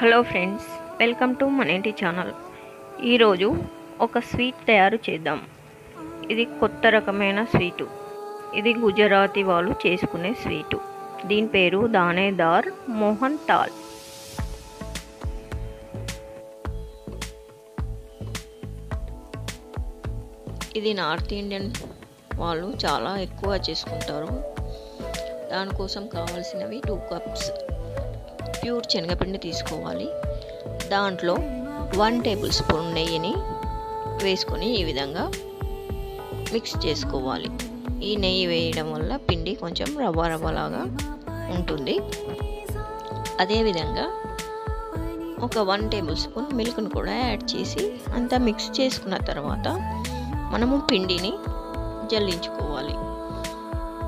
Hello friends welcome to మన ఇంటి channel. ఈరోజు ఒక స్వీట్ తయారు చేద్దాం. ఇది కొత్త రకమైన స్వీటు. ఇది గుజరాతీ వాళ్ళు చేసుకునే స్వీటు. దీని పేరు దానేదార్ మోహన్ టాల్ ఇది నార్త్ ఇండియన్ వాళ్ళు చాలా ఎక్కువ చేసుకుంటారు. దానికోసం కావాల్సినవి టూ కప్స్. ప్యూర్ శనగపిండి తీసుకోవాలి. దాంట్లో వన్ టేబుల్ స్పూన్ నెయ్యిని వేసుకొని ఈ విధంగా మిక్స్ చేసుకోవాలి. ఈ నెయ్యి వేయడం వల్ల పిండి కొంచెం రవ్వ రవ్వలాగా ఉంటుంది. అదేవిధంగా ఒక వన్ టేబుల్ స్పూన్ మిల్క్ను కూడా యాడ్ చేసి అంతా మిక్స్ చేసుకున్న తర్వాత మనము పిండిని జల్లించుకోవాలి.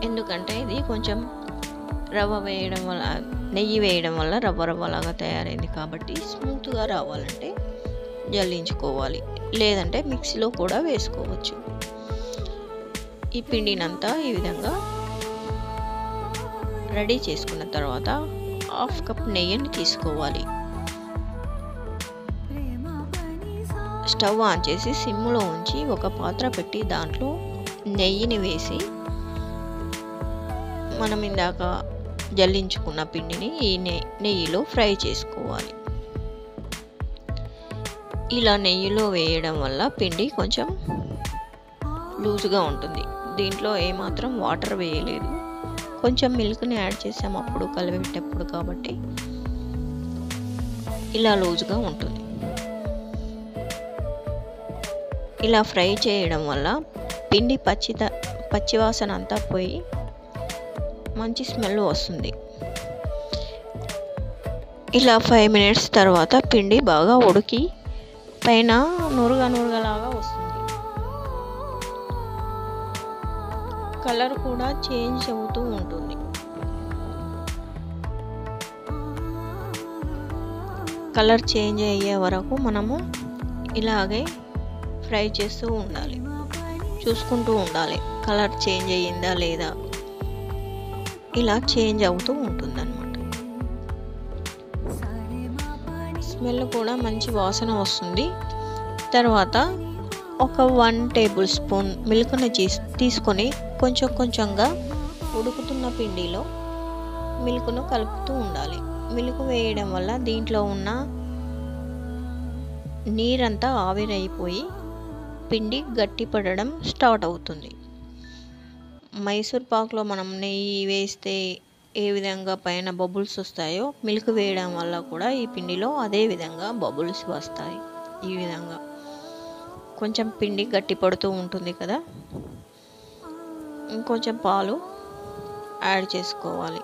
ఎందుకంటే ఇది కొంచెం రవ్వ వేయడం వల్ల నెయ్యి వేయడం వల్ల రవ్వ రవ్వలాగా తయారైంది కాబట్టి స్మూత్గా రావాలంటే జల్లించుకోవాలి. లేదంటే మిక్సీలో కూడా వేసుకోవచ్చు. ఈ పిండినంతా ఈ విధంగా రెడీ చేసుకున్న తర్వాత హాఫ్ కప్ నెయ్యిని తీసుకోవాలి. స్టవ్ ఆన్ చేసి సిమ్లో ఉంచి ఒక పాత్ర పెట్టి దాంట్లో నెయ్యిని వేసి మనం ఇందాక జల్లించుకున్న పిండిని ఈ నెయ్యిలో ఫ్రై చేసుకోవాలి. ఇలా నెయ్యిలో వేయడం వల్ల పిండి కొంచెం లూజ్గా ఉంటుంది. దీంట్లో ఏమాత్రం వాటర్ వేయలేదు. కొంచెం మిల్క్ని యాడ్ చేసాం అప్పుడు కలిపేటప్పుడు కాబట్టి ఇలా లూజ్గా ఉంటుంది. ఇలా ఫ్రై చేయడం వల్ల పిండి పచ్చిత పచ్చివాసన అంతా పోయి మంచి స్మెల్ వస్తుంది. ఇలా ఫైవ్ మినిట్స్ తర్వాత పిండి బాగా ఉడికి పైన నురుగ నురుగలాగా వస్తుంది. కలర్ కూడా చేంజ్ అవుతూ ఉంటుంది. కలర్ చేంజ్ అయ్యే వరకు మనము ఇలాగే ఫ్రై చేస్తూ ఉండాలి. చూసుకుంటూ ఉండాలి. కలర్ చేంజ్ అయ్యిందా లేదా? ఇలా చేంజ్ అవుతూ ఉంటుందన్నమాట. స్మెల్ కూడా మంచి వాసన వస్తుంది. తర్వాత ఒక వన్ టేబుల్ స్పూన్ మిల్క్ని తీసుకొని కొంచెం కొంచెంగా ఉడుకుతున్న పిండిలో మిల్క్ను కలుపుతూ ఉండాలి. మిల్క్ వేయడం వల్ల దీంట్లో ఉన్న నీరంతా ఆవిరైపోయి పిండి గట్టిపడడం స్టార్ట్ అవుతుంది. మైసూర్ పాక్లో మనం నెయ్యి వేస్తే ఏ విధంగా పైన బబుల్స్ వస్తాయో మిల్క్ వేయడం వల్ల కూడా ఈ పిండిలో అదే విధంగా బబుల్స్ వస్తాయి. ఈ విధంగా. కొంచెం పిండి గట్టి పడుతూ ఉంటుంది కదా? ఇంకొంచెం పాలు యాడ్ చేసుకోవాలి.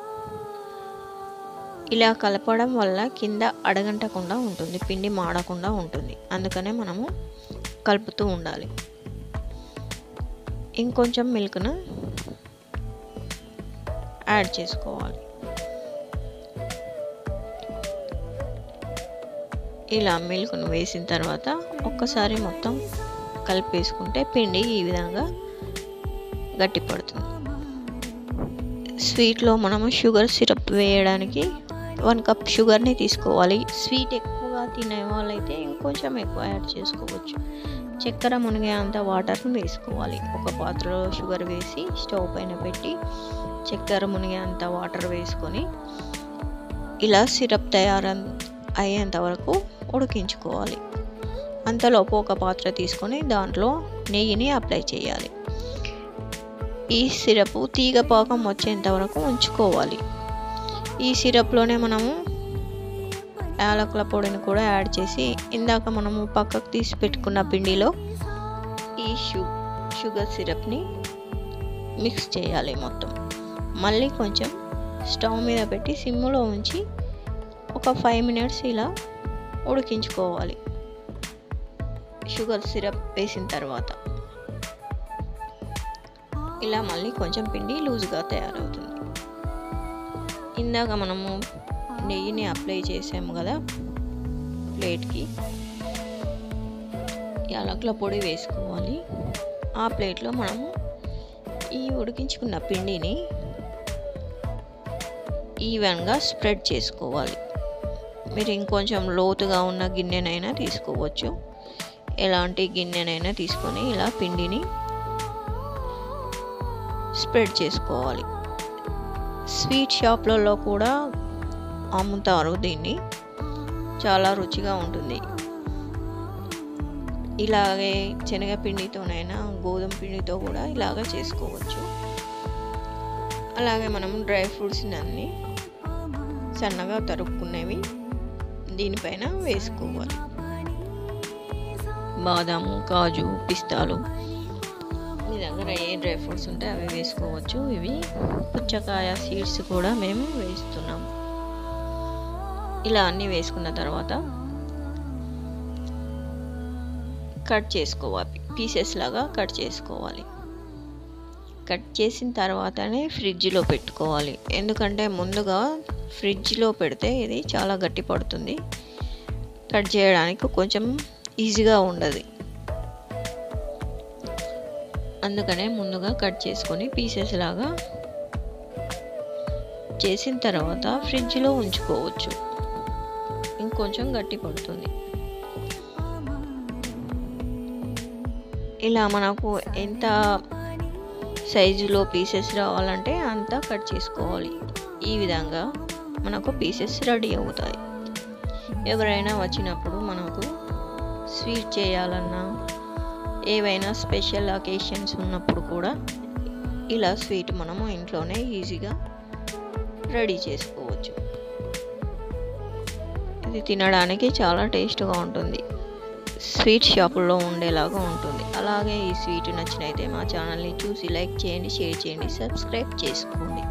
ఇలా కలపడం వల్ల కింద అడగంటకుండా ఉంటుంది పిండి మాడకుండా ఉంటుంది. అందుకనే మనము కలుపుతూ ఉండాలి. ఇంకొంచెం మిల్క్ను యాడ్ చేసుకోవాలి. ఇలా మిల్క్ను వేసిన తర్వాత ఒక్కసారి మొత్తం కలిపేసుకుంటే పిండి ఈ విధంగా గట్టిపడుతుంది. స్వీట్లో మనము షుగర్ సిరప్ వేయడానికి వన్ కప్ షుగర్ని తీసుకోవాలి. స్వీట్ ఎక్కువగా తినే వాళ్ళైతే ఇంకొంచెం ఎక్కువ యాడ్ చేసుకోవచ్చు. చక్కెర మునిగే అంత వాటర్ని వేసుకోవాలి. ఒక పాత్రలో షుగర్ వేసి స్టవ్ పైన పెట్టి చక్కెర మునిగే అంత వాటర్ వేసుకొని ఇలా సిరప్ తయారు అయ్యేంత వరకు ఉడికించుకోవాలి. అంతలోపు ఒక పాత్ర తీసుకొని దాంట్లో నెయ్యిని అప్లై చేయాలి. ఈ సిరప్ తీగ పాకం వచ్చేంత వరకు ఉంచుకోవాలి. ఈ సిరప్లోనే మనము యాలకుల పొడిని కూడా యాడ్ చేసి ఇందాక మనము పక్కకు తీసి పెట్టుకున్న పిండిలో ఈ షు షుగర్ సిరప్ని మిక్స్ చేయాలి మొత్తం. మళ్ళీ కొంచెం స్టవ్ మీద పెట్టి సిమ్లో ఉంచి ఒక ఫైవ్ మినిట్స్ ఇలా ఉడికించుకోవాలి. షుగర్ సిరప్ వేసిన తర్వాత. ఇలా మళ్ళీ కొంచెం పిండి లూజ్గా తయారవుతుంది. ఇందాక మనము నెయ్యిని అప్లై చేసాము కదా ప్లేట్కి. యాలకుల పొడి వేసుకోవాలి. ఆ ప్లేట్లో మనము ఈ ఉడికించుకున్న పిండిని ఈవెన్గా స్ప్రెడ్ చేసుకోవాలి. మీరు ఇంకొంచెం లోతుగా ఉన్న గిన్నెనైనా తీసుకోవచ్చు. ఎలాంటి గిన్నెనైనా తీసుకొని ఇలా పిండిని స్ప్రెడ్ చేసుకోవాలి. స్వీట్ షాప్లలో కూడా అమ్ముతారు దీన్ని చాలా రుచిగా ఉంటుంది. ఇలాగే శనగపిండితోనైనా గోధుమ పిండితో కూడా ఇలాగ చేసుకోవచ్చు. అలాగే మనం డ్రై ఫ్రూట్స్ని అన్ని సన్నగా తరుక్కునేవి దీనిపైన వేసుకోవాలి. బాదాము కాజు పిస్తాలు మీ దగ్గర ఏ డ్రై ఫ్రూట్స్ ఉంటే అవి వేసుకోవచ్చు. ఇవి పుచ్చకాయ సీడ్స్ కూడా మేము వేస్తున్నాము. ఇలా అన్నీ వేసుకున్న తర్వాత కట్ చేసుకోవాలి. పీసెస్ లాగా కట్ చేసుకోవాలి. కట్ చేసిన తర్వాతనే ఫ్రిడ్జ్లో పెట్టుకోవాలి. ఎందుకంటే ముందుగా ఫ్రిడ్జ్లో పెడితే ఇది చాలా గట్టి పడుతుంది. కట్ చేయడానికి కొంచెం ఈజీగా ఉండదు. అందుకనే ముందుగా కట్ చేసుకొని పీసెస్ లాగా చేసిన తర్వాత ఫ్రిడ్జ్లో ఉంచుకోవచ్చు. కొంచెం గట్టి పడుతుంది. ఇలా మనకు ఎంత సైజులో పీసెస్ రావాలంటే అంత కట్ చేసుకోవాలి. ఈ విధంగా మనకు పీసెస్ రెడీ అవుతాయి. ఎవరైనా వచ్చినప్పుడు మనకు స్వీట్ చేయాలన్నా ఏవైనా స్పెషల్ అకేషన్స్ ఉన్నప్పుడు కూడా ఇలా స్వీట్ మనము ఇంట్లోనే ఈజీగా రెడీ చేసుకోవచ్చు. ఇది తినడానికి చాలా టేస్ట్గా ఉంటుంది. స్వీట్ షాపుల్లో ఉండేలాగా ఉంటుంది. అలాగే ఈ స్వీట్ నచ్చినైతే మా ఛానల్ని చూసి లైక్ చేయండి షేర్ చేయండి సబ్స్క్రైబ్ చేసుకోండి.